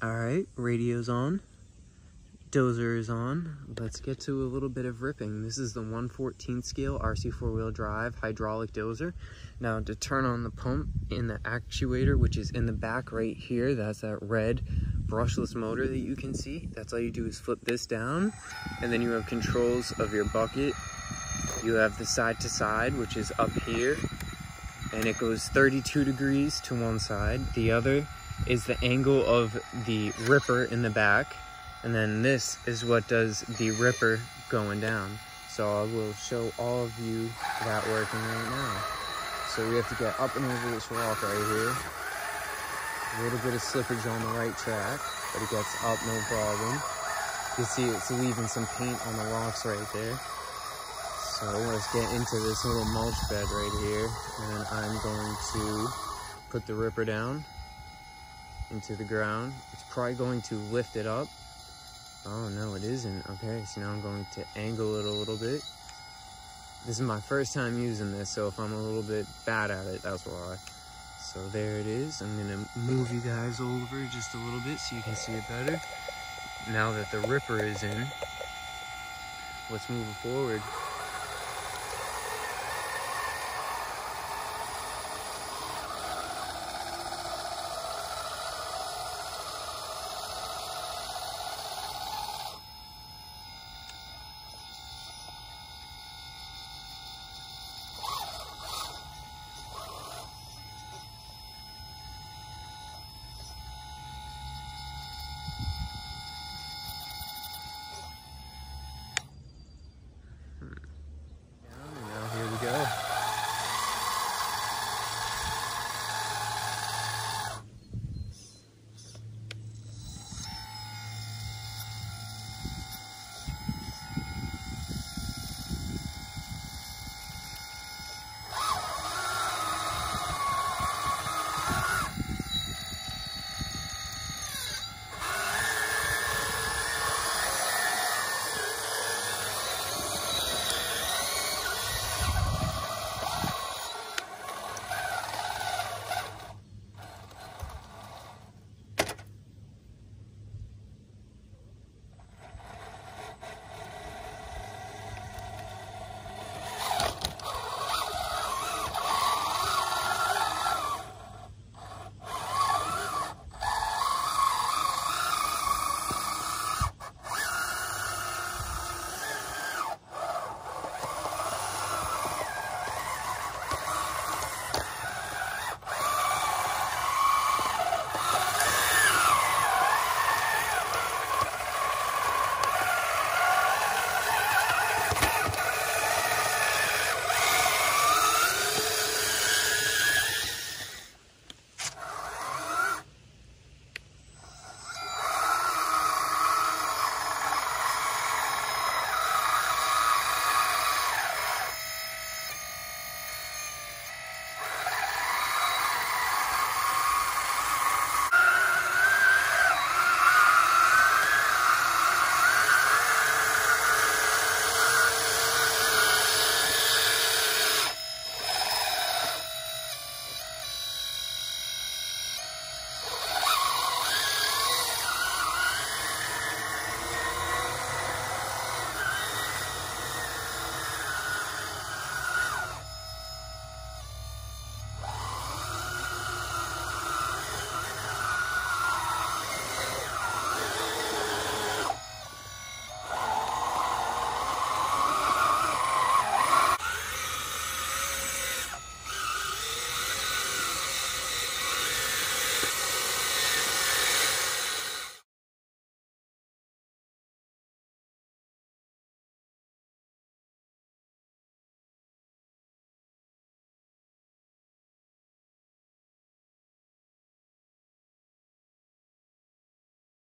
All right, radio's on. Dozer is on. Let's get to a little bit of ripping. This is the 114 scale RC four-wheel drive hydraulic dozer. Now to turn on the pump in the actuator, which is in the back right here, that's that red brushless motor that you can see. That's all you do is flip this down and then you have controls of your bucket. You have the side to side, which is up here and it goes 32 degrees to one side. The other is the angle of the ripper in the back. And then this is what does the ripper going down. So I will show all of you that working right now. So we have to get up and over this rock right here. A little bit of slippage on the right track, but it gets up no problem. You see it's leaving some paint on the rocks right there. So let's get into this little mulch bed right here. And I'm going to put the ripper down into the ground. It's probably going to lift it up. Oh no, it isn't. Okay, so now I'm going to angle it a little bit. This is my first time using this, so if I'm a little bit bad at it, that's why. So there it is. I'm gonna move you guys over just a little bit so you can see it better. Now that the ripper is in, let's move it forward.